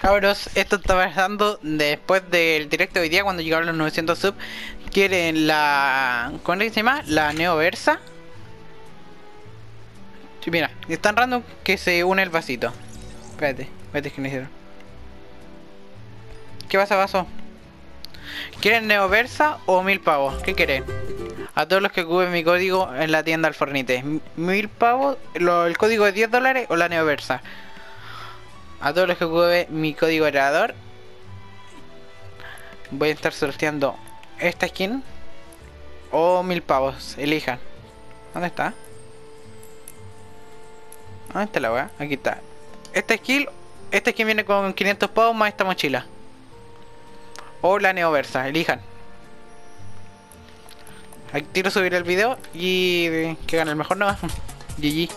Cabros, esto está pasando después del directo de hoy día cuando llegaron los 900 sub. Quieren la... ¿Cómo se llama? La Neoversa. Sí, mira, es tan random que se une el vasito. Espérate, espérate que no hicieron. ¿Qué pasa, vaso? ¿Quieren Neoversa o mil pavos? ¿Qué quieren? A todos los que ocupen mi código en la tienda Alfornite. Mil pavos, el código de 10 dólares o la Neoversa. A todos los que ocupen mi código heredador. Voy a estar sorteando esta skin o mil pavos. Elijan. ¿Dónde está? ¿Dónde está la weá? Aquí está. Esta skill, esta skin viene con 500 pavos más esta mochila. O la neoversa, elijan. Aquí quiero subir el video y que gane el mejor no. GG.